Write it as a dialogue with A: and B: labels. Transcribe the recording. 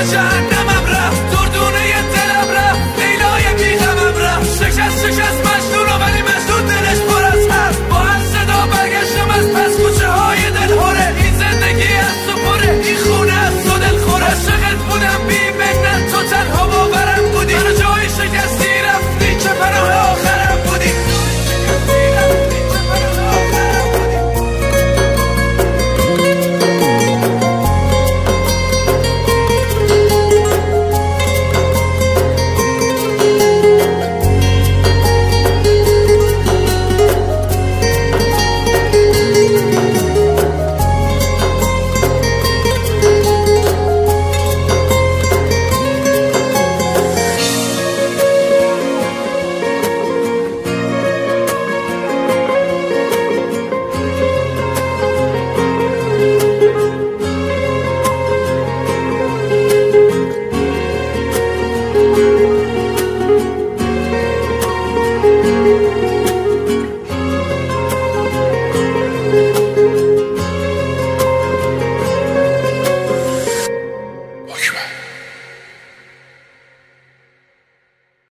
A: wish I knew. Música